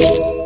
you